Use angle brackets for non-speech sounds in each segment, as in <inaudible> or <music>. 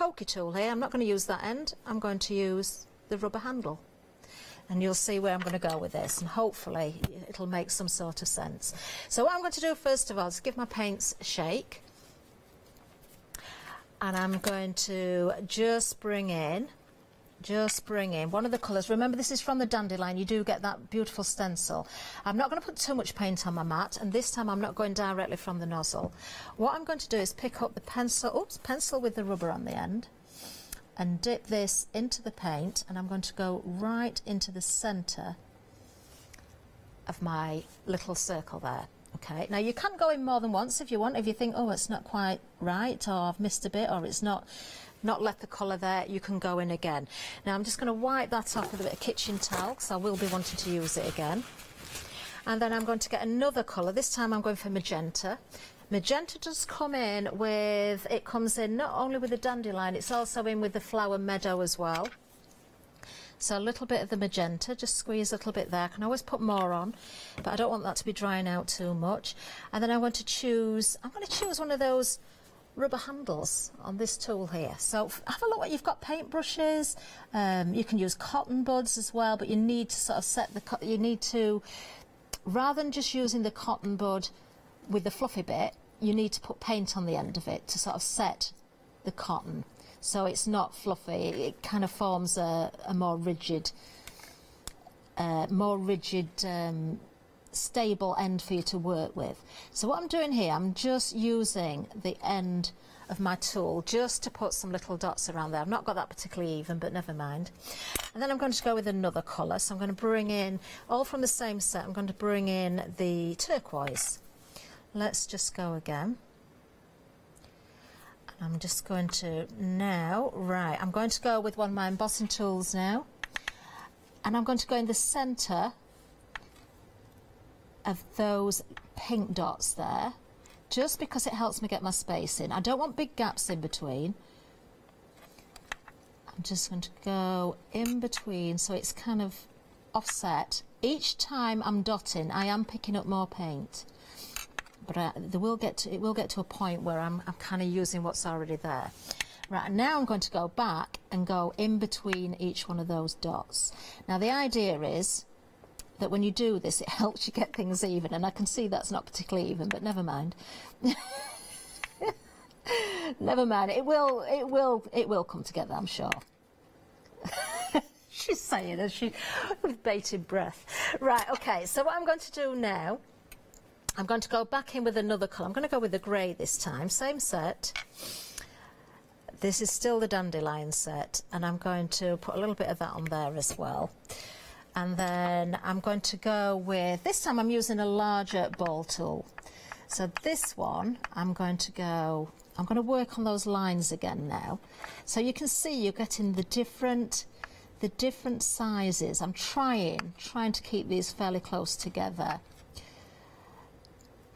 pokey tool here. I'm not going to use that end. I'm going to use the rubber handle. And you'll see where I'm going to go with this and hopefully it'll make some sort of sense. So what I'm going to do first of all is give my paints a shake. And I'm going to just bring in just bring in one of the colours. Remember, this is from the Dandelion. You do get that beautiful stencil. I'm not going to put too much paint on my mat, and this time I'm not going directly from the nozzle. What I'm going to do is pick up the pencil, oops, pencil with the rubber on the end, and dip this into the paint, and I'm going to go right into the centre of my little circle there. Okay, now you can go in more than once if you want. If you think, oh, it's not quite right, or I've missed a bit, or it's not not let the colour there, you can go in again. Now I'm just going to wipe that off with a bit of kitchen towel because I will be wanting to use it again. And then I'm going to get another colour. This time I'm going for magenta. Magenta does come in with, it comes in not only with the dandelion, it's also in with the flower meadow as well. So a little bit of the magenta, just squeeze a little bit there. I can always put more on, but I don't want that to be drying out too much. And then I want to choose, I'm going to choose one of those rubber handles on this tool here. So have a look what you've got paintbrushes. Um, you can use cotton buds as well, but you need to sort of set the, you need to, rather than just using the cotton bud with the fluffy bit, you need to put paint on the end of it to sort of set the cotton. So it's not fluffy, it kind of forms a, a more rigid, uh, more rigid um, stable end for you to work with. So what I'm doing here, I'm just using the end of my tool just to put some little dots around there. I've not got that particularly even, but never mind. And then I'm going to go with another colour. So I'm going to bring in, all from the same set, I'm going to bring in the turquoise. Let's just go again. I'm just going to now, right, I'm going to go with one of my embossing tools now. And I'm going to go in the centre of those pink dots there just because it helps me get my space in. I don't want big gaps in between. I'm just going to go in between so it's kind of offset. Each time I'm dotting, I am picking up more paint. But uh, there will get to, it will get to a point where I'm, I'm kind of using what's already there. Right, now I'm going to go back and go in between each one of those dots. Now the idea is that when you do this, it helps you get things even. And I can see that's not particularly even, but never mind. <laughs> never mind. It will, it will, it will come together, I'm sure. <laughs> She's saying as she, with bated breath. Right, okay, so what I'm going to do now, I'm going to go back in with another colour. I'm going to go with the grey this time, same set. This is still the dandelion set, and I'm going to put a little bit of that on there as well and then I'm going to go with, this time I'm using a larger ball tool. So this one, I'm going to go, I'm going to work on those lines again now. So you can see you're getting the different, the different sizes. I'm trying, trying to keep these fairly close together.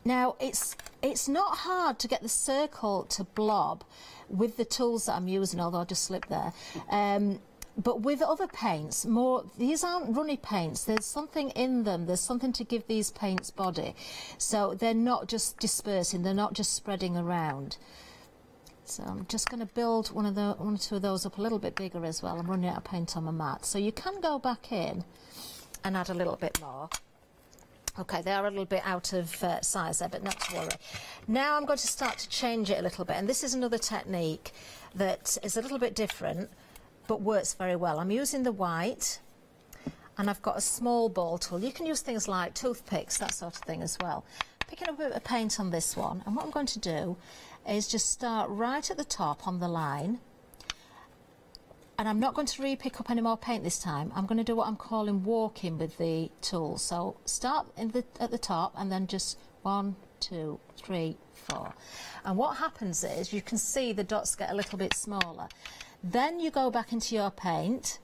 Now it's, it's not hard to get the circle to blob with the tools that I'm using, although I just slipped there. Um, but with other paints, more these aren't runny paints. There's something in them. There's something to give these paints body. So they're not just dispersing. They're not just spreading around. So I'm just going to build one of the one or two of those up a little bit bigger as well. I'm running out of paint on my mat. So you can go back in and add a little bit more. Okay, they are a little bit out of uh, size there, but not to worry. Now I'm going to start to change it a little bit, and this is another technique that is a little bit different but works very well. I'm using the white and I've got a small ball tool. You can use things like toothpicks, that sort of thing as well. Picking up a bit of paint on this one and what I'm going to do is just start right at the top on the line and I'm not going to re-pick up any more paint this time. I'm going to do what I'm calling walking with the tool. So start the, at the top and then just one, two, three, four. And what happens is you can see the dots get a little bit smaller. Then you go back into your paint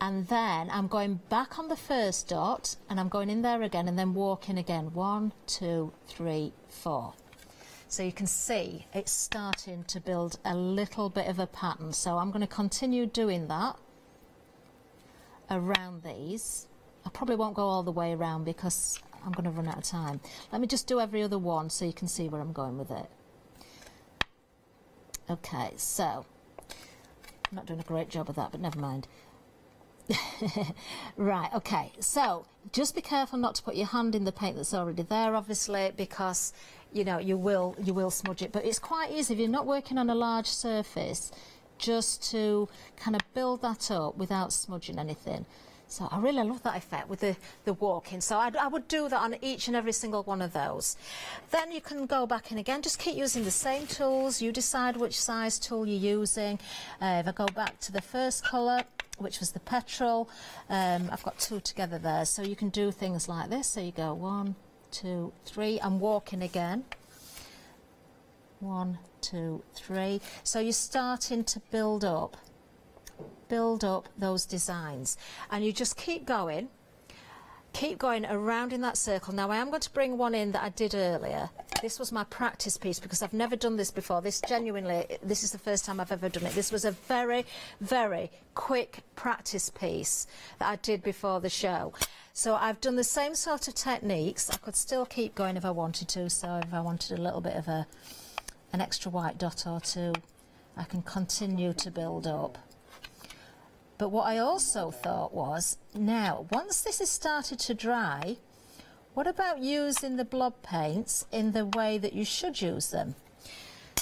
and then I'm going back on the first dot and I'm going in there again and then walking again. One, two, three, four. So you can see it's starting to build a little bit of a pattern. So I'm going to continue doing that around these. I probably won't go all the way around because I'm going to run out of time. Let me just do every other one so you can see where I'm going with it. Okay, so I'm not doing a great job of that, but never mind. <laughs> right, okay, so just be careful not to put your hand in the paint that's already there, obviously, because, you know, you will, you will smudge it. But it's quite easy if you're not working on a large surface, just to kind of build that up without smudging anything. So I really love that effect with the, the walking. So I'd, I would do that on each and every single one of those. Then you can go back in again, just keep using the same tools. You decide which size tool you're using. Uh, if I go back to the first colour, which was the petrol, um, I've got two together there. So you can do things like this. So you go one, two, three, and walking again. One, two, three. So you're starting to build up build up those designs. And you just keep going, keep going around in that circle. Now I am going to bring one in that I did earlier. This was my practice piece because I've never done this before. This genuinely, this is the first time I've ever done it. This was a very, very quick practice piece that I did before the show. So I've done the same sort of techniques. I could still keep going if I wanted to. So if I wanted a little bit of a, an extra white dot or two, I can continue to build up. But what I also thought was, now, once this has started to dry, what about using the blob paints in the way that you should use them?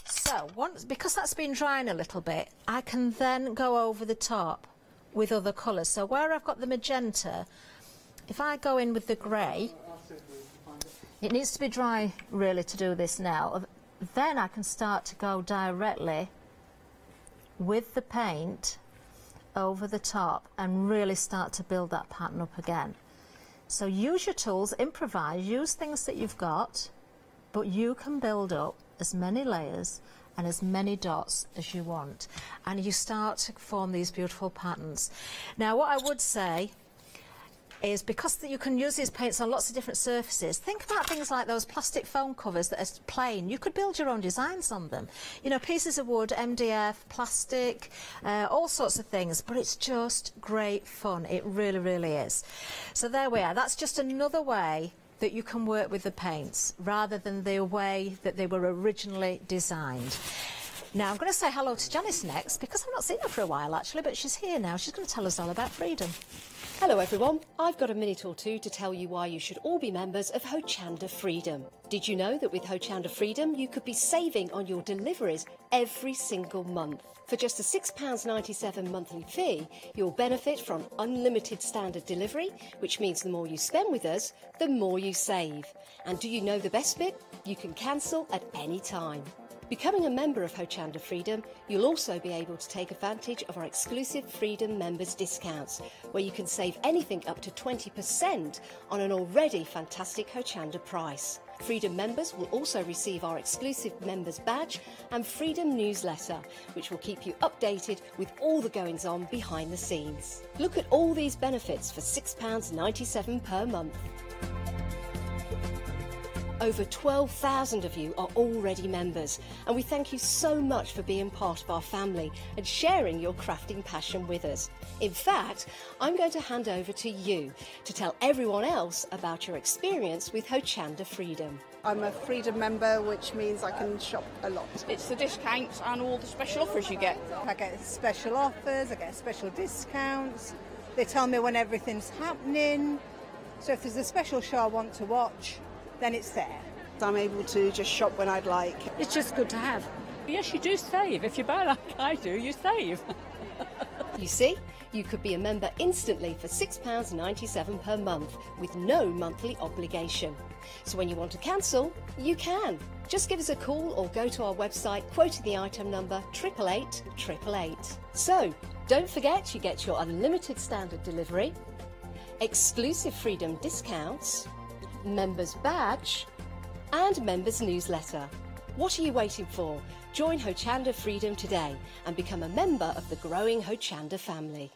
So, once, because that's been drying a little bit, I can then go over the top with other colours. So where I've got the magenta, if I go in with the grey, it needs to be dry really to do this now. Then I can start to go directly with the paint over the top and really start to build that pattern up again. So use your tools, improvise, use things that you've got, but you can build up as many layers and as many dots as you want. And you start to form these beautiful patterns. Now, what I would say is because you can use these paints on lots of different surfaces, think about things like those plastic foam covers that are plain. You could build your own designs on them. You know, pieces of wood, MDF, plastic, uh, all sorts of things, but it's just great fun. It really, really is. So there we are. That's just another way that you can work with the paints rather than the way that they were originally designed. Now, I'm going to say hello to Janice next because I've not seen her for a while actually, but she's here now. She's going to tell us all about freedom. Hello everyone, I've got a minute or two to tell you why you should all be members of Hochanda Freedom. Did you know that with Hochanda Freedom you could be saving on your deliveries every single month? For just a £6.97 monthly fee, you'll benefit from unlimited standard delivery, which means the more you spend with us, the more you save. And do you know the best bit? You can cancel at any time. Becoming a member of Hochanda Freedom, you'll also be able to take advantage of our exclusive Freedom members discounts, where you can save anything up to 20% on an already fantastic Hochanda price. Freedom members will also receive our exclusive members badge and Freedom newsletter, which will keep you updated with all the goings on behind the scenes. Look at all these benefits for £6.97 per month. Over 12,000 of you are already members, and we thank you so much for being part of our family and sharing your crafting passion with us. In fact, I'm going to hand over to you to tell everyone else about your experience with Hochanda Freedom. I'm a Freedom member, which means I can shop a lot. It's the discounts and all the special offers you get. I get special offers, I get special discounts. They tell me when everything's happening. So if there's a special show I want to watch, then it's there. I'm able to just shop when I'd like. It's just good to have. Yes, you do save. If you buy like I do, you save. <laughs> you see, you could be a member instantly for £6.97 per month with no monthly obligation. So when you want to cancel, you can. Just give us a call or go to our website quoting the item number 888 So, don't forget you get your unlimited standard delivery, exclusive freedom discounts, members badge and members newsletter. What are you waiting for? Join Hochanda Freedom today and become a member of the growing Hochanda family.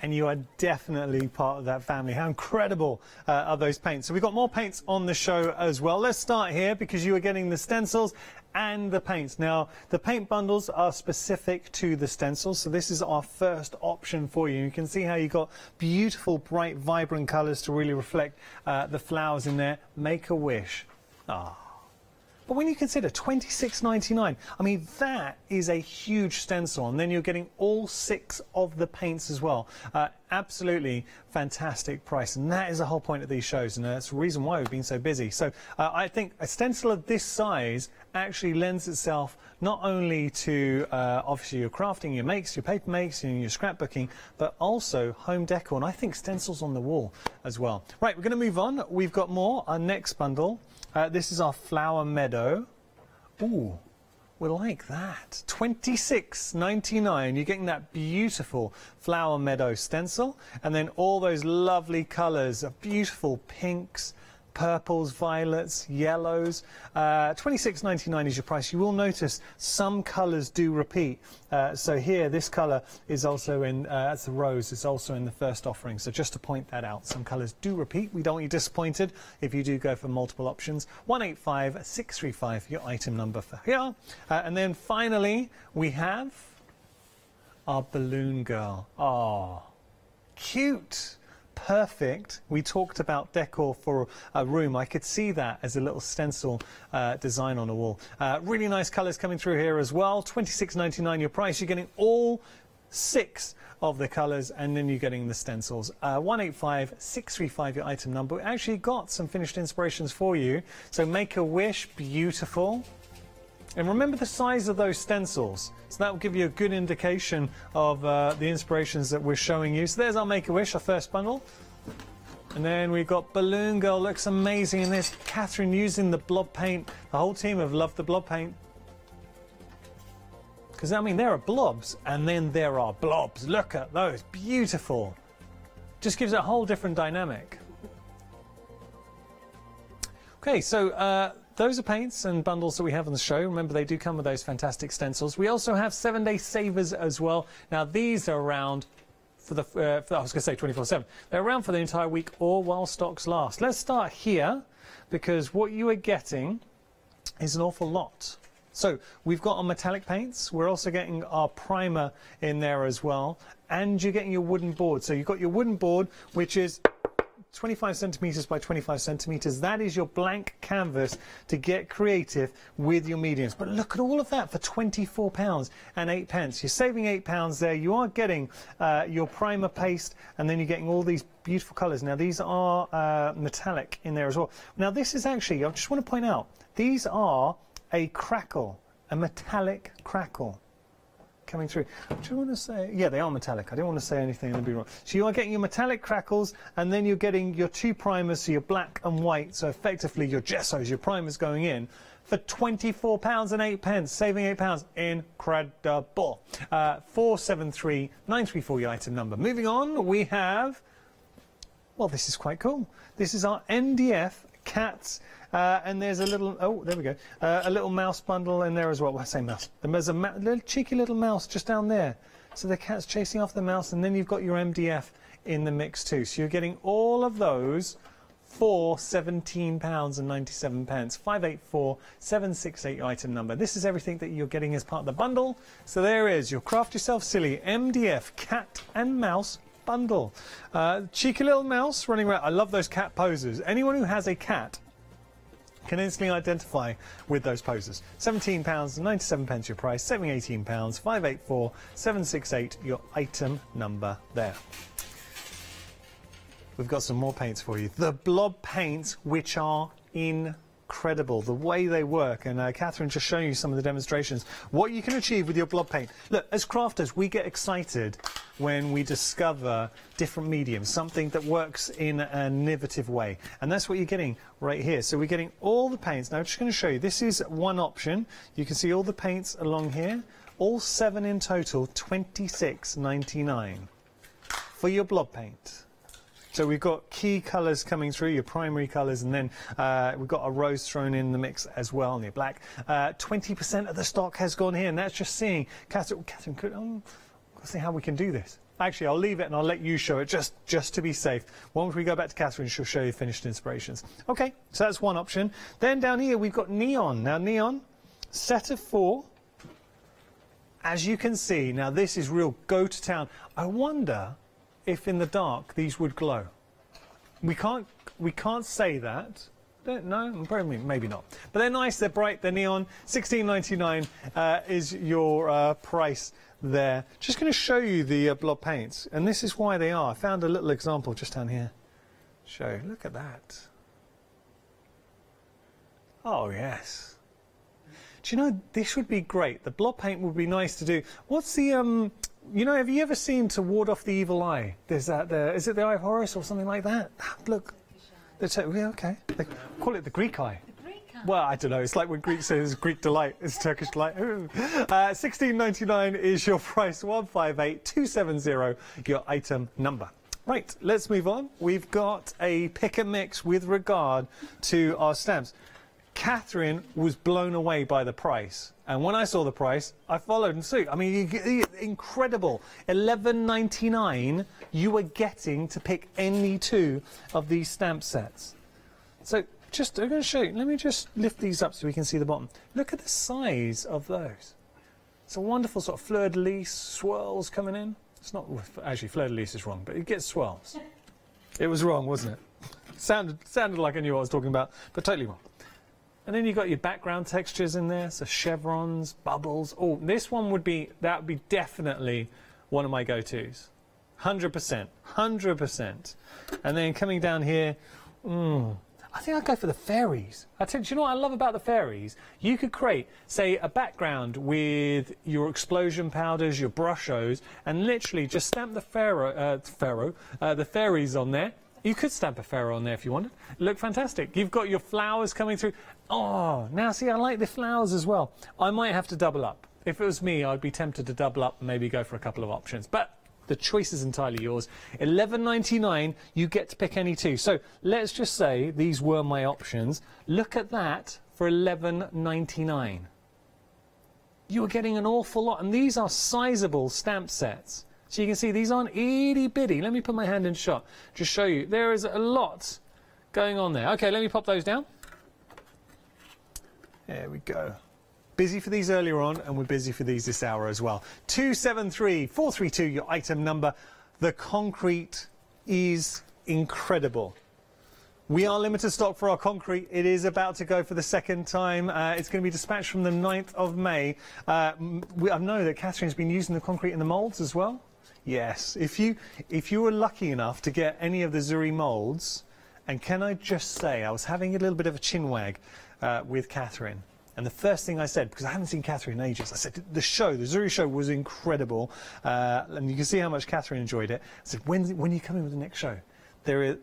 And you are definitely part of that family. How incredible uh, are those paints? So we've got more paints on the show as well. Let's start here because you are getting the stencils and the paints. Now, the paint bundles are specific to the stencils, so this is our first option for you. You can see how you've got beautiful, bright, vibrant colours to really reflect uh, the flowers in there. Make a wish. Ah. But when you consider 26.99, I mean that is a huge stencil, and then you're getting all six of the paints as well. Uh, absolutely fantastic price, and that is the whole point of these shows, and that's the reason why we've been so busy. So uh, I think a stencil of this size actually lends itself not only to uh, obviously your crafting, your makes, your paper makes, and your scrapbooking, but also home decor, and I think stencils on the wall as well. Right, we're going to move on. We've got more. Our next bundle. Uh, this is our flower meadow. Ooh, we like that. 26.99. You're getting that beautiful flower meadow stencil, and then all those lovely colours of beautiful pinks, purples, violets, yellows. Uh, 26.99 is your price. You will notice some colours do repeat. Uh, so here, this colour is also in, uh, that's the rose, it's also in the first offering. So just to point that out, some colours do repeat. We don't want you disappointed if you do go for multiple options. 185635, your item number for here. Uh, and then finally, we have our balloon girl. Oh, cute perfect. We talked about decor for a room. I could see that as a little stencil uh, design on a wall. Uh, really nice colours coming through here as well. 26.99 your price. You're getting all six of the colours and then you're getting the stencils. Uh, 185635 your item number. We actually got some finished inspirations for you. So make a wish, beautiful. And remember the size of those stencils. So that will give you a good indication of uh, the inspirations that we're showing you. So there's our Make-A-Wish, our first bundle. And then we've got Balloon Girl, looks amazing in this. Kathryn using the blob paint. The whole team have loved the blob paint. Because, I mean, there are blobs, and then there are blobs. Look at those, beautiful. Just gives it a whole different dynamic. Okay, so uh, those are paints and bundles that we have on the show. Remember, they do come with those fantastic stencils. We also have seven day savers as well. Now, these are around for the, uh, for, I was going to say 24 7. They're around for the entire week or while stocks last. Let's start here because what you are getting is an awful lot. So we've got our metallic paints. We're also getting our primer in there as well. And you're getting your wooden board. So you've got your wooden board, which is 25 centimeters by 25 centimeters. That is your blank canvas to get creative with your mediums. But look at all of that for 24 pounds and 8 pence. You're saving 8 pounds there. You are getting uh, your primer paste and then you're getting all these beautiful colors. Now these are uh, metallic in there as well. Now this is actually, I just want to point out, these are a crackle, a metallic crackle coming through. Do you want to say? Yeah, they are metallic. I don't want to say anything and be wrong. So you are getting your metallic crackles, and then you're getting your two primers, so your black and white. So effectively, your gessos, your primers going in for twenty-four pounds and eight pence, saving eight pounds. Incredible. Uh, Four seven three nine three four. Your item number. Moving on, we have. Well, this is quite cool. This is our MDF cats. Uh, and there's a little, oh, there we go, uh, a little mouse bundle in there as well. well I say mouse. There's a little cheeky little mouse just down there. So the cat's chasing after the mouse, and then you've got your MDF in the mix too. So you're getting all of those for £17 and 97 pence. 584768 item number. This is everything that you're getting as part of the bundle. So there is your Craft Yourself Silly MDF cat and mouse bundle. Uh, cheeky little mouse running around. I love those cat poses. Anyone who has a cat can instantly identify with those poses. £17, 97 pence your price, saving £18, 584 768 your item number there. We've got some more paints for you. The blob paints, which are in incredible the way they work and uh, Kathryn just showing you some of the demonstrations what you can achieve with your blob paint look as crafters we get excited when we discover different mediums something that works in an innovative way. And that's what you're getting right here. So we're getting all the paints. Now I'm just going to show you. This is one option. You can see all the paints along here. All seven in total 26.99 for your blob paint. So we've got key colours coming through, your primary colours, and then uh, we've got a rose thrown in the mix as well, and your black. 20% uh, of the stock has gone here, and that's just seeing. Kathryn, Kathryn could, um, let's see how we can do this. Actually, I'll leave it and I'll let you show it just, just to be safe. Once we go back to Kathryn, she'll show you finished inspirations. Okay, so that's one option. Then down here, we've got neon. Now, neon, set of four. As you can see, now this is real go to town. I wonder if in the dark these would glow. We can't, we can't say that. Don't- No, probably maybe not. But they're nice. They're bright. They're neon. 16.99 uh, is your uh, price there. Just going to show you the uh, blob paints, and this is why they are. I found a little example just down here. Show. Look at that. Oh yes. Do you know this would be great? The blob paint would be nice to do. What's the um? You know, have you ever seen to ward off the evil eye? There's that. There is it the eye of Horus or something like that? Look, yeah, okay. They call it the Greek eye. Well, I don't know. It's like when Greek says Greek delight, it's Turkish delight. Uh, 16.99 is your price. 158270, your item number. Right, let's move on. We've got a pick and mix with regard to our stamps. Kathryn was blown away by the price, and when I saw the price, I followed in suit. I mean, you, you- incredible. 11.99. You were getting to pick any two of these stamp sets. So just, I'm going to show you. Let me just lift these up so we can see the bottom. Look at the size of those. It's a wonderful sort of fleur de lis swirls coming in. It's not actually fleur de lis is wrong, but it gets swirls. It was wrong, wasn't it? Sounded sounded like I knew what I was talking about, but totally wrong. And then you've got your background textures in there, so chevrons, bubbles. Oh, this one would be that would be definitely one of my go-tos. 100%, 100%. And then coming down here, mm, I think I'd go for the fairies. I tell you, you know what I love about the fairies? You could create, say, a background with your explosion powders, your brushos, and literally just stamp the pharaoh, uh, pharaoh, uh, the fairies on there. You could stamp a pharaoh on there if you wanted. Look fantastic. You've got your flowers coming through. Oh, now see, I like the flowers as well. I might have to double up. If it was me, I'd be tempted to double up and maybe go for a couple of options. But the choice is entirely yours. 11.99, you get to pick any two. So let's just say these were my options. Look at that for 11.99. You are getting an awful lot, and these are sizable stamp sets. So you can see these aren't itty bitty. Let me put my hand in shot, just show you. There is a lot going on there. Okay, let me pop those down. There we go. Busy for these earlier on, and we're busy for these this hour as well. 273 432, your item number. The concrete is incredible. We are limited stock for our concrete. It is about to go for the second time. Uh, it's going to be dispatched from the 9th of May. Uh, we, I know that Kathryn's been using the concrete in the moulds as well. Yes. If you if you were lucky enough to get any of the Zuri moulds, and can I just say, I was having a little bit of a chin wag uh, with Kathryn. And the first thing I said, because I haven't seen Kathryn in ages, I said, the show, the Zuri show was incredible. Uh, and you can see how much Kathryn enjoyed it. I said, when, when are you coming with the next show? There is,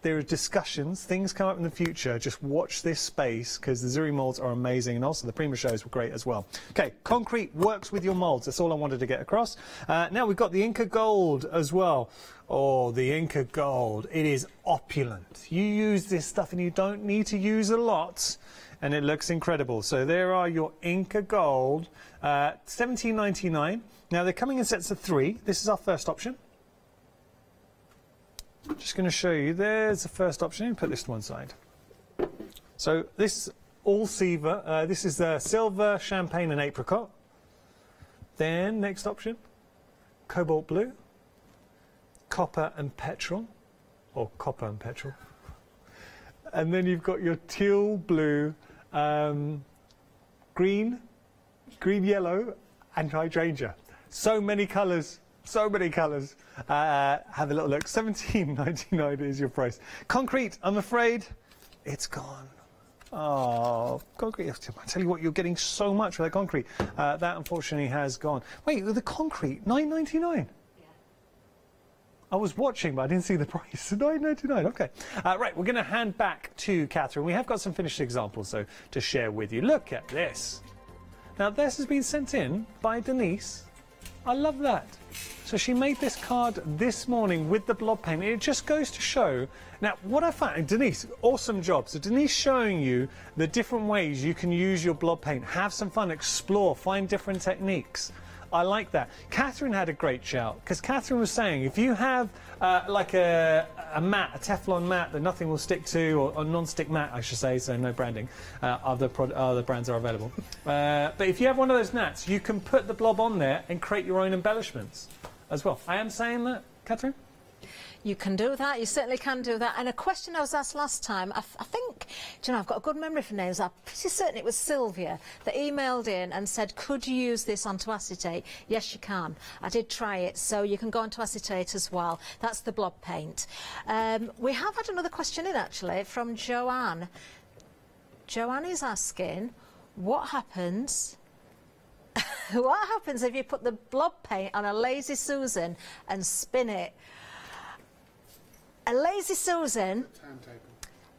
there are discussions, things come up in the future. Just watch this space because the Zuri molds are amazing, and also the Prima shows were great as well. Okay, concrete works with your molds. That's all I wanted to get across. Uh, now we've got the Inka Gold as well. Oh, the Inka Gold. It is opulent. You use this stuff and you don't need to use a lot, and it looks incredible. So there are your Inka Gold, uh, 17.99. Now they're coming in sets of three. This is our first option. Just going to show you. There's the first option. Put this to one side. So this is all silver. Uh, this is uh, silver, champagne, and apricot. Then next option, cobalt blue, copper and petrol, or copper and petrol. And then you've got your teal blue, um, green, green yellow, and hydrangea. So many colours, so many colours. Uh, have a little look. 17.99 is your price. Concrete, I'm afraid, it's gone. Oh, concrete. I tell you what, you're getting so much for that concrete. Uh, that unfortunately has gone. Wait, the concrete, 9.99. I was watching, but I didn't see the <laughs> price. 9.99. Okay. Uh, right, we're going to hand back to Kathryn. We have got some finished examples, so to share with you. Look at this. Now, this has been sent in by Denise. I love that. So she made this card this morning with the blob paint. It just goes to show. Now, what I find, Denise, awesome job. So Denise showing you the different ways you can use your blob paint. Have some fun, explore, find different techniques. I like that. Kathryn had a great shout because Kathryn was saying if you have uh, like a, a mat, a Teflon mat that nothing will stick to, or a non-stick mat, I should say, so no branding. Uh, other other brands are available. Uh, but if you have one of those mats, you can put the blob on there and create your own embellishments as well. I am saying that, Kathryn. You can do that. You certainly can do that. And a question I was asked last time, I, I think, do you know, I've got a good memory for names. I'm pretty certain it was Sylvia that emailed in and said, could you use this onto acetate? Yes, you can. I did try it, so you can go onto acetate as well. That's the blob paint. Um, we have had another question in actually from Joanne. Joanne is asking, what happens <laughs> what happens if you put the blob paint on a Lazy Susan and spin it? A Lazy Susan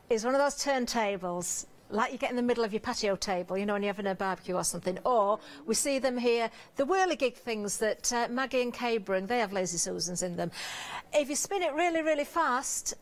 is one of those turntables like you get in the middle of your patio table, you know, when you're having a barbecue or something. Or we see them here, the whirligig things that uh, Maggie and Kay bring, they have Lazy Susans in them. If you spin it really, really fast,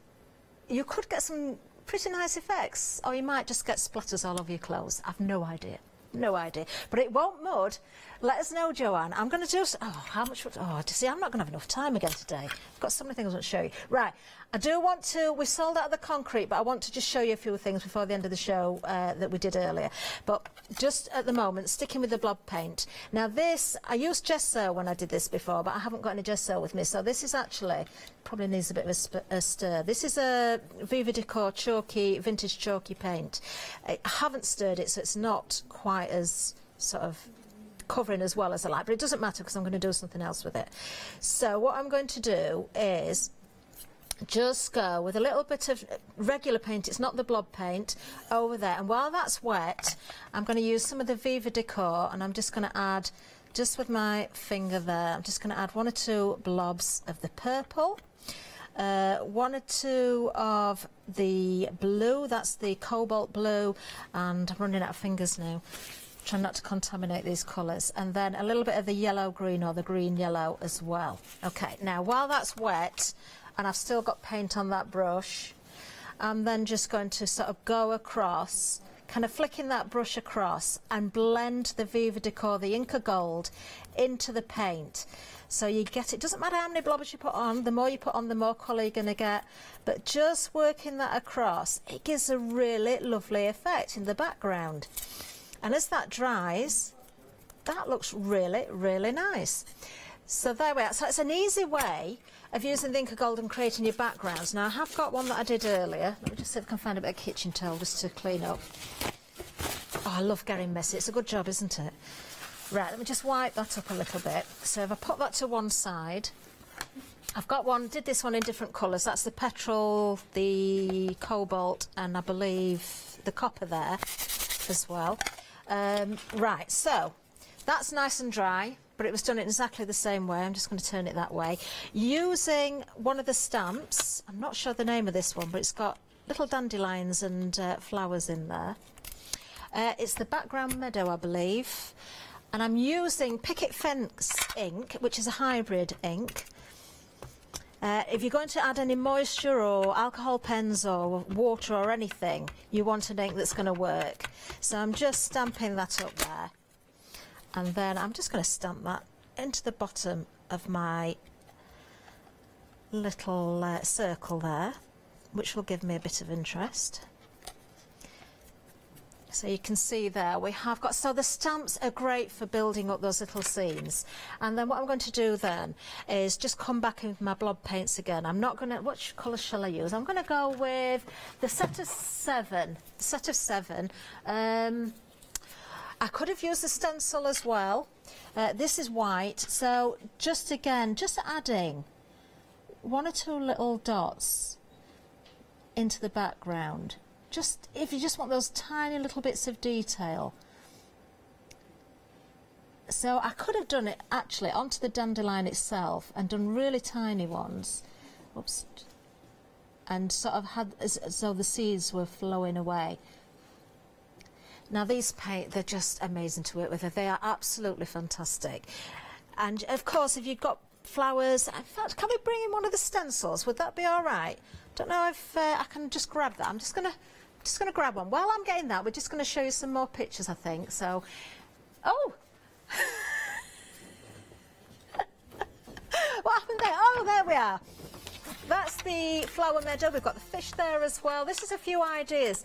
you could get some pretty nice effects, or you might just get splatters all over your clothes. I've no idea. No idea. But it won't mud. Let us know, Joanne. I'm going to do... Oh, how much... Would, oh, to see, I'm not going to have enough time again today. I've got so many things I want to show you. Right. I do want to... We sold out of the concrete, but I want to just show you a few things before the end of the show uh, that we did earlier. But just at the moment, sticking with the blob paint. Now, this... I used gesso when I did this before, but I haven't got any gesso with me. So this is actually... Probably needs a bit of a, a stir. This is a Viva Decor chalky, vintage chalky paint. I haven't stirred it, so it's not quite as sort of covering as well as I like, but it doesn't matter because I'm going to do something else with it. So what I'm going to do is just go with a little bit of regular paint, it's not the blob paint, over there. And while that's wet, I'm going to use some of the Viva Decor and I'm just going to add, just with my finger there, I'm just going to add one or two blobs of the purple. Uh, one or two of the blue, that's the cobalt blue, and I'm running out of fingers now. Try not to contaminate these colours. And then a little bit of the yellow green or the green yellow as well. Okay, now while that's wet, and I've still got paint on that brush, I'm then just going to sort of go across kind of flicking that brush across and blend the Viva Decor, the Inka Gold, into the paint. So you get it, doesn't matter how many blobbers you put on, the more you put on, the more colour you're going to get. But just working that across, it gives a really lovely effect in the background. And as that dries, that looks really, really nice. So there we are. So it's an easy way of using the Inka Gold and creating your backgrounds. Now I have got one that I did earlier. Let me just see if I can find a bit of kitchen towel just to clean up. Oh, I love getting messy. It's a good job, isn't it? Right, let me just wipe that up a little bit. So if I put that to one side, I've got one, did this one in different colours. That's the petrol, the cobalt, and I believe the copper there as well. Um, right, so that's nice and dry, but it was done in exactly the same way. I'm just going to turn it that way. Using one of the stamps, I'm not sure the name of this one, but it's got little dandelions and uh, flowers in there. Uh, it's the background meadow, I believe and I'm using Picket Fence ink, which is a hybrid ink. Uh, if you're going to add any moisture or alcohol pens or water or anything, you want an ink that's going to work. So I'm just stamping that up there. And then I'm just going to stamp that into the bottom of my little uh, circle there, which will give me a bit of interest. So you can see there we have got, so the stamps are great for building up those little scenes. And then what I'm going to do then is just come back in with my blob paints again. I'm not going to, what colour shall I use? I'm going to go with the set of seven, set of seven. Um, I could have used the stencil as well. Uh, this is white, so just again, just adding one or two little dots into the background just if you just want those tiny little bits of detail. So I could have done it actually onto the dandelion itself and done really tiny ones. Oops. And sort of had though the seeds were flowing away. Now these paint, they're just amazing to work with. They are absolutely fantastic. And of course, if you've got flowers, in fact, can we bring in one of the stencils? Would that be all right? Don't know if uh, I can just grab that. I'm just going to just to grab one. While I'm getting that, we're just going to show you some more pictures, I think. So, oh. <laughs> what happened there? Oh, there we are. That's the flower meadow. We've got the fish there as well. This is a few ideas.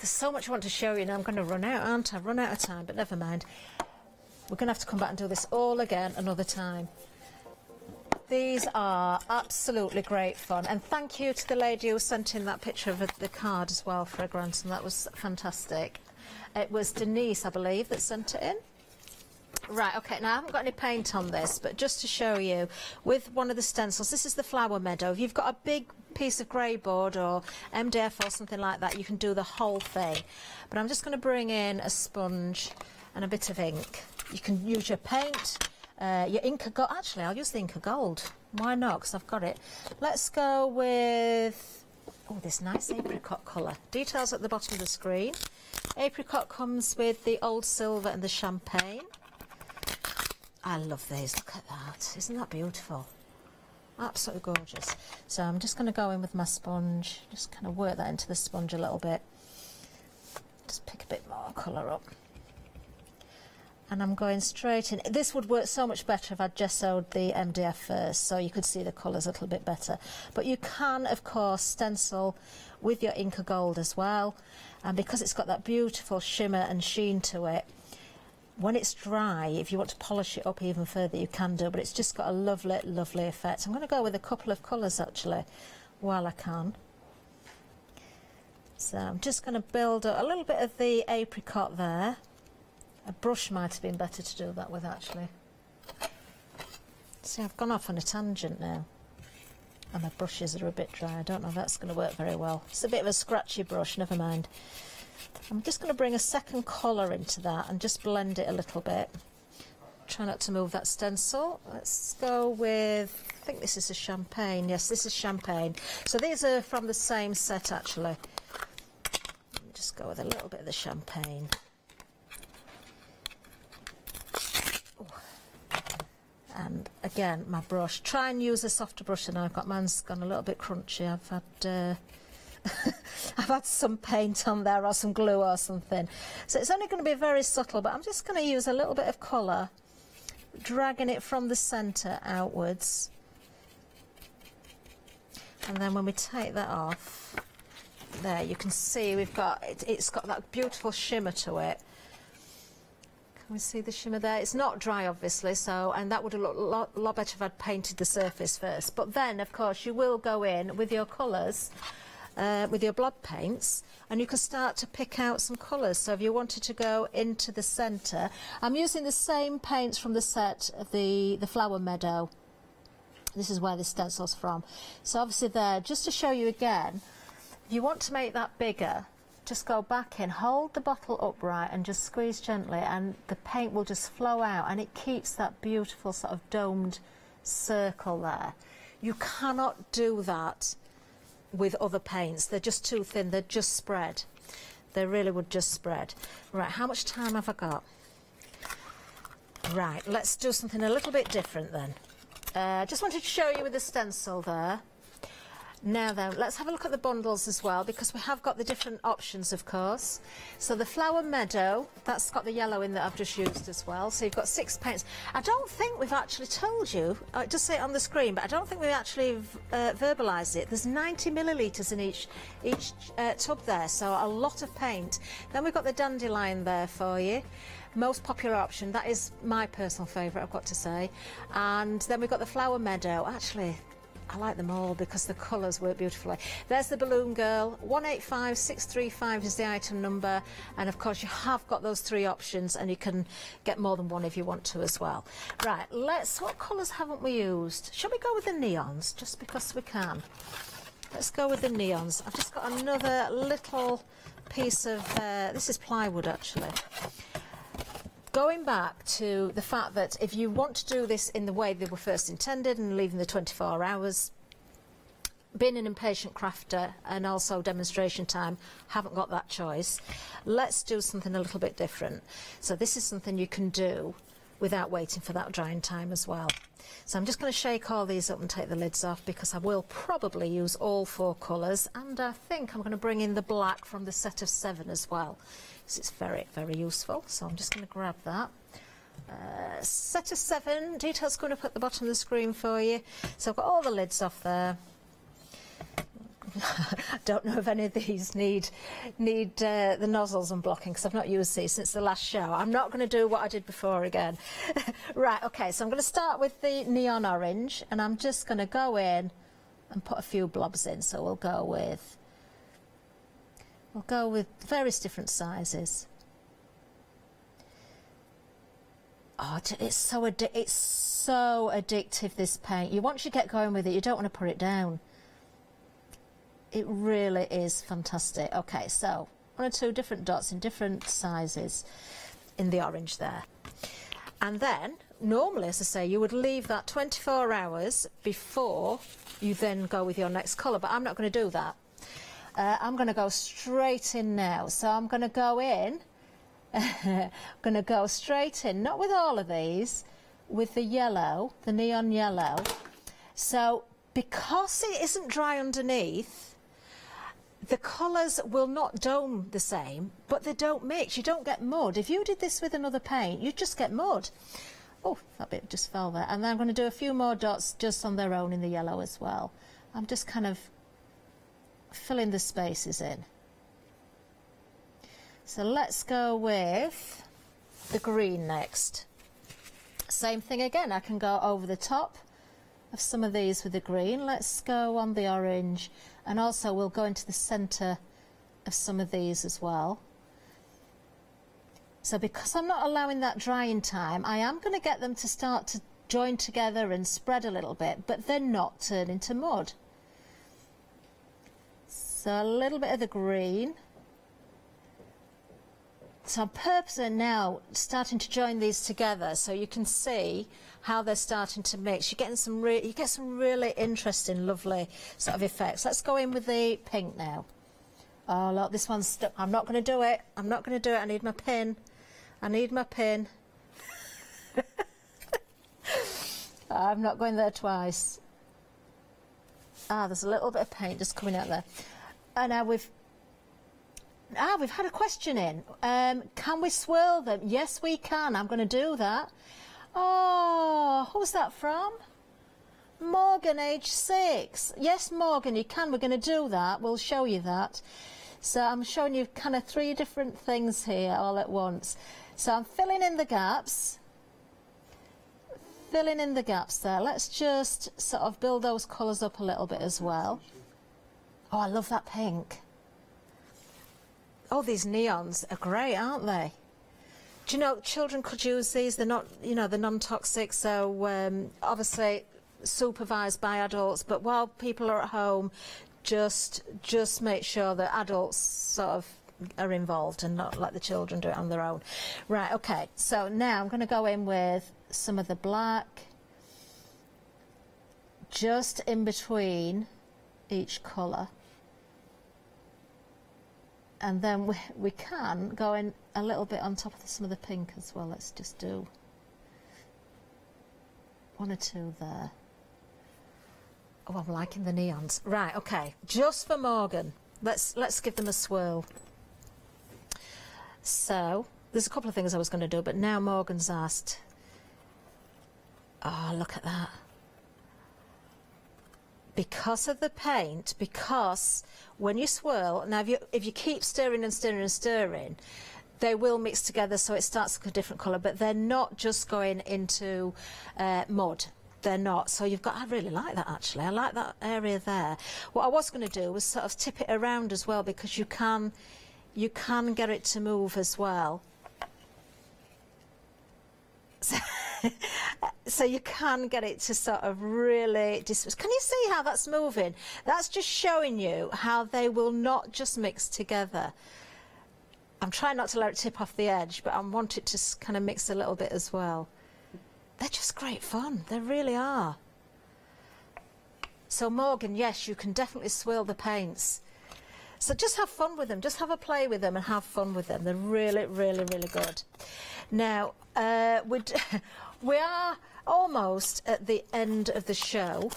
There's so much I want to show you, and I'm going to run out, aren't I? Run out of time, but never mind. We're going to have to come back and do this all again another time. These are absolutely great fun. And thank you to the lady who sent in that picture of the card as well for her grandson. That was fantastic. It was Denise, I believe, that sent it in. Right, okay, now I haven't got any paint on this, but just to show you, with one of the stencils, this is the flower meadow. If you've got a big piece of grey board or MDF or something like that, you can do the whole thing. But I'm just going to bring in a sponge and a bit of ink. You can use your paint, uh, your Inka Gold. Actually, I'll use the Inka Gold. Why not? Because I've got it. Let's go with oh, this nice apricot colour. Details at the bottom of the screen. Apricot comes with the old silver and the champagne. I love these. Look at that. Isn't that beautiful? Absolutely gorgeous. So I'm just going to go in with my sponge. Just kind of work that into the sponge a little bit. Just pick a bit more colour up. And I'm going straight in. This would work so much better if I'd gessoed the MDF first, so you could see the colours a little bit better. But you can, of course, stencil with your Inka Gold as well. And because it's got that beautiful shimmer and sheen to it, when it's dry, if you want to polish it up even further, you can do, but it's just got a lovely, lovely effect. I'm going to go with a couple of colours, actually, while I can. So I'm just going to build a little bit of the apricot there. A brush might have been better to do that with, actually. See, I've gone off on a tangent now. And my brushes are a bit dry. I don't know if that's going to work very well. It's a bit of a scratchy brush, never mind. I'm just going to bring a second colour into that and just blend it a little bit. Try not to move that stencil. Let's go with, I think this is a champagne. Yes, this is champagne. So these are from the same set actually. Just go with a little bit of the champagne. And again, my brush. Try and use a softer brush than I've got. Mine's gone a little bit crunchy. I've had uh, <laughs> I've had some paint on there or some glue or something. So it's only going to be very subtle, but I'm just going to use a little bit of colour, dragging it from the centre outwards. And then when we take that off, there you can see we've got, it, it's got that beautiful shimmer to it. Can we see the shimmer there? It's not dry, obviously, so, and that would have looked a lot, lot better if I'd painted the surface first. But then, of course, you will go in with your colours uh, with your blob paints and you can start to pick out some colours. So if you wanted to go into the centre, I'm using the same paints from the set of the, the Flower Meadow. This is where the stencil's from. So obviously there, just to show you again, if you want to make that bigger, just go back in, hold the bottle upright and just squeeze gently and the paint will just flow out and it keeps that beautiful sort of domed circle there. You cannot do that with other paints. They're just too thin. They're just spread. They really would just spread. Right, how much time have I got? Right, let's do something a little bit different then. Uh, just wanted to show you with the stencil there. Now then, let's have a look at the bundles as well because we have got the different options, of course. So the Flower Meadow, that's got the yellow in that I've just used as well. So you've got six paints. I don't think we've actually told you, I just say it on the screen, but I don't think we've actually uh, verbalised it. There's 90 millilitres in each, each uh, tub there, so a lot of paint. Then we've got the dandelion there for you most popular option. That is my personal favourite, I've got to say. And then we've got the Flower Meadow. Actually, I like them all because the colours work beautifully. There's the Balloon Girl. 185635 is the item number. And of course, you have got those three options and you can get more than one if you want to as well. Right, let's, what colours haven't we used? Shall we go with the neons just because we can? Let's go with the neons. I've just got another little piece of, uh, this is plywood actually going back to the fact that if you want to do this in the way they were first intended and leaving the 24 hours, being an impatient crafter and also demonstration time, haven't got that choice. Let's do something a little bit different. So this is something you can do without waiting for that drying time as well. So I'm just going to shake all these up and take the lids off because I will probably use all four colours and I think I'm going to bring in the black from the set of seven as well because it's very, very useful. So I'm just going to grab that. Uh, set of seven, details going up at the bottom of the screen for you. So I've got all the lids off there. <laughs> don't know if any of these need need uh, the nozzles unblocking because I've not used these since the last show. I'm not going to do what I did before again. <laughs> right, okay, so I'm going to start with the neon orange and I'm just going to go in and put a few blobs in. So we'll go with we'll go with various different sizes. Oh, it's so it's so addictive this paint. You once you get going with it, you don't want to put it down. It really is fantastic. Okay, so one or two different dots in different sizes in the orange there. And then, normally, as I say, you would leave that 24 hours before you then go with your next colour, but I'm not going to do that. Uh, I'm going to go straight in now. So I'm going to go in I'm going to go straight in, not with all of these, with the yellow, the neon yellow. So because it isn't dry underneath, the colours will not dome the same, but they don't mix. You don't get mud. If you did this with another paint, you'd just get mud. Oh, that bit just fell there. And then I'm going to do a few more dots just on their own in the yellow as well. I'm just kind of filling the spaces in. So let's go with the green next. Same thing again, I can go over the top of some of these with the green. Let's go on the orange and also we'll go into the centre of some of these as well. So because I'm not allowing that drying time, I am going to get them to start to join together and spread a little bit, but they're not turn into mud. So a little bit of the green. So I'm purposely now starting to join these together so you can see how they're starting to mix. You're getting some you get some really interesting, lovely sort of effects. Let's go in with the pink now. Oh look, this one's I'm not going to do it. I'm not going to do it. I need my pin. I need my pin. <laughs> I'm not going there twice. Ah, there's a little bit of paint just coming out there. And now we've Ah, we've had a question in. Um, can we swirl them? Yes, we can. I'm going to do that. Oh, who's that from? Morgan, age six. Yes, Morgan, you can. We're going to do that. We'll show you that. So I'm showing you kind of three different things here all at once. So I'm filling in the gaps. Filling in the gaps there. Let's just sort of build those colours up a little bit as well. Oh, I love that pink. Oh, these neons are great, aren't they? Do you know, children could use these. They're not, you know, they're non-toxic, so um, obviously supervised by adults. But while people are at home, just just make sure that adults sort of are involved and not let the children do it on their own. Right, okay. So now I'm going to go in with some of the black just in between each colour and then we, we can go in a little bit on top of some of the pink as well. Let's just do one or two there. Oh, I'm liking the neons. Right, okay. Just for Morgan. Let's let's give them a swirl. So, there's a couple of things I was going to do, but now Morgan's asked. Oh, look at that because of the paint, because when you swirl, now if you, if you keep stirring and stirring and stirring, they will mix together so it starts a different colour, but they're not just going into uh, mud. They're not. So you've got, I really like that actually. I like that area there. What I was going to do was sort of tip it around as well because you can, you can get it to move as well. <laughs> So so you can get it to sort of really dis can you see how that's moving? That's just showing you how they will not just mix together. I'm trying not to let it tip off the edge but I want it to kind of mix a little bit as well. They're just great fun. They really are. So Morgan yes you can definitely swirl the paints. So just have fun with them. Just have a play with them and have fun with them. They're really really really good. Now uh, <laughs> we are almost at the end of the show.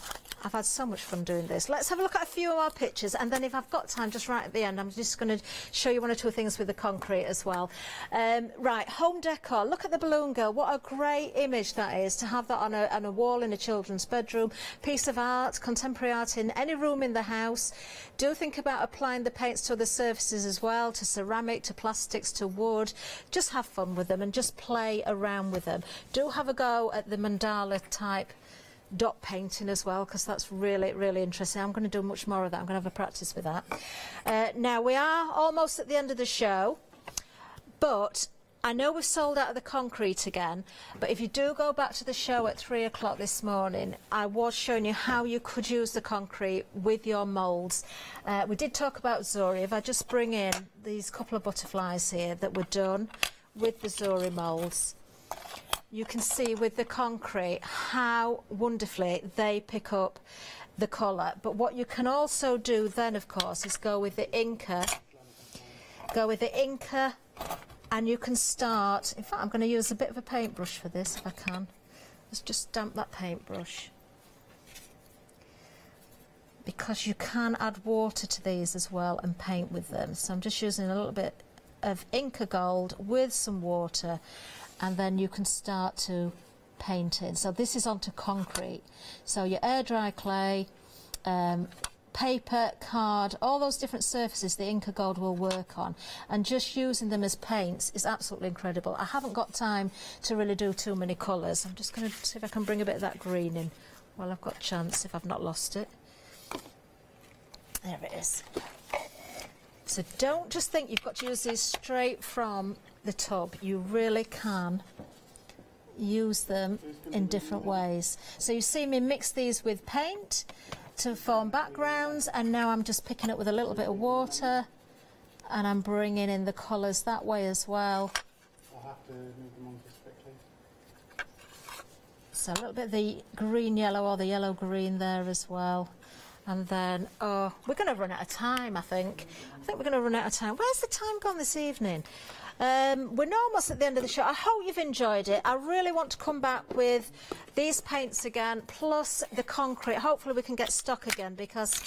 I've had so much fun doing this. Let's have a look at a few of our pictures and then if I've got time, just right at the end, I'm just going to show you one or two things with the concrete as well. Um, right, home decor. Look at the balloon girl. What a great image that is to have that on a, on a wall in a children's bedroom. Piece of art, contemporary art in any room in the house. Do think about applying the paints to other surfaces as well, to ceramic, to plastics, to wood. Just have fun with them and just play around with them. Do have a go at the mandala type dot painting as well because that's really really interesting I'm going to do much more of that I'm going to have a practice with that uh, now we are almost at the end of the show but I know we've sold out of the concrete again, but if you do go back to the show at three o'clock this morning, I was showing you how you could use the concrete with your moulds. Uh, we did talk about Zori. If I just bring in these couple of butterflies here that were done with the Zori moulds, you can see with the concrete how wonderfully they pick up the colour. But what you can also do then, of course, is go with the Inka, Go with the Inka, and you can start, in fact I'm going to use a bit of a paintbrush for this if I can. Let's just damp that paintbrush. Because you can add water to these as well and paint with them. So I'm just using a little bit of Inka Gold with some water and then you can start to paint in. So this is onto concrete. So your air dry clay, um, paper, card, all those different surfaces the Inka Gold will work on and just using them as paints is absolutely incredible. I haven't got time to really do too many colours. I'm just going to see if I can bring a bit of that green in while I've got chance if I've not lost it. There it is. So don't just think you've got to use these straight from the tub. You really can use them in different ways. So you see me mix these with paint to form backgrounds and now I'm just picking up with a little bit of water and I'm bringing in the colours that way as well. I'll have to move them on just quickly. So a little bit of the green yellow or the yellow green there as well. And then, oh, we're going to run out of time, I think. I think we're going to run out of time. Where's the time gone this evening? Um, we're almost at the end of the show. I hope you've enjoyed it. I really want to come back with these paints again, plus the concrete. Hopefully we can get stuck again because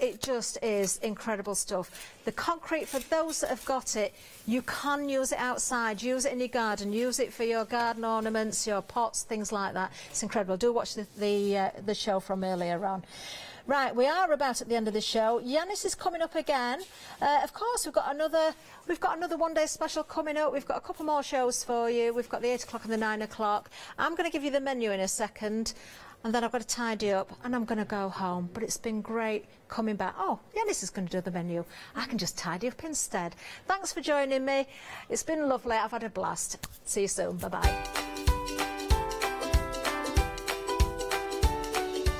it just is incredible stuff. The concrete, for those that have got it, you can use it outside, use it in your garden, use it for your garden ornaments, your pots, things like that. It's incredible. Do watch the, the, uh, the show from earlier on. Right, we are about at the end of the show. Yanis is coming up again. Uh, of course, we've got another we've got another one day special coming up. We've got a couple more shows for you. We've got the eight o'clock and the nine o'clock. I'm going to give you the menu in a second. And then I've got to tidy up and I'm going to go home. But it's been great coming back. Oh, Yanis is going to do the menu. I can just tidy up instead. Thanks for joining me. It's been lovely. I've had a blast. See you soon. Bye-bye.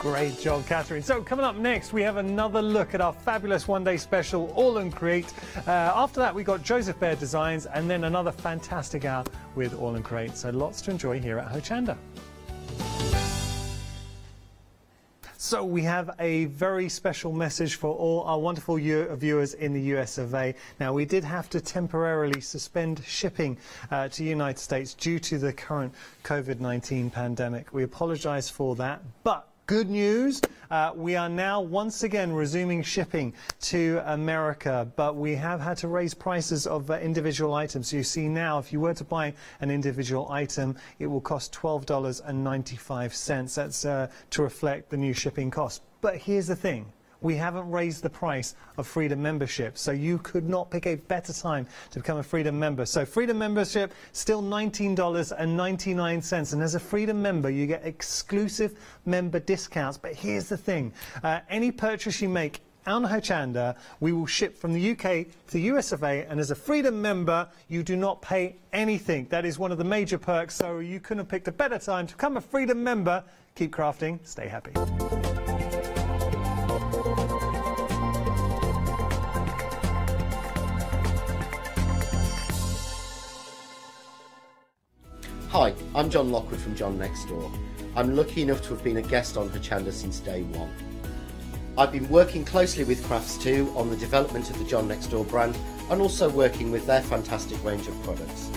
Great job, Kathryn. So coming up next, we have another look at our fabulous one-day special, Aall and Create. Uh, after that, we got Joseph Bear Designs, and then another fantastic hour with Aall and Create. So lots to enjoy here at Hochanda. So we have a very special message for all our wonderful viewers in the US of A. Now we did have to temporarily suspend shipping uh, to the United States due to the current COVID-19 pandemic. We apologize for that, but Good news, uh, we are now once again resuming shipping to America, but we have had to raise prices of uh, individual items. So you see now, if you were to buy an individual item, it will cost $12.95. That's uh, to reflect the new shipping cost. But here's the thing we haven't raised the price of Freedom membership. So you could not pick a better time to become a Freedom member. So Freedom membership, still $19.99. And as a Freedom member, you get exclusive member discounts. But here's the thing. Uh, any purchase you make on Hochanda, we will ship from the UK to the US of A, and as a Freedom member, you do not pay anything. That is one of the major perks, so you couldn't have picked a better time to become a Freedom member. Keep crafting, stay happy. Hi, I'm John Lockwood from John Next Door. I'm lucky enough to have been a guest on Hochanda since day one. I've been working closely with Crafts Too on the development of the John Next Door brand and also working with their fantastic range of products.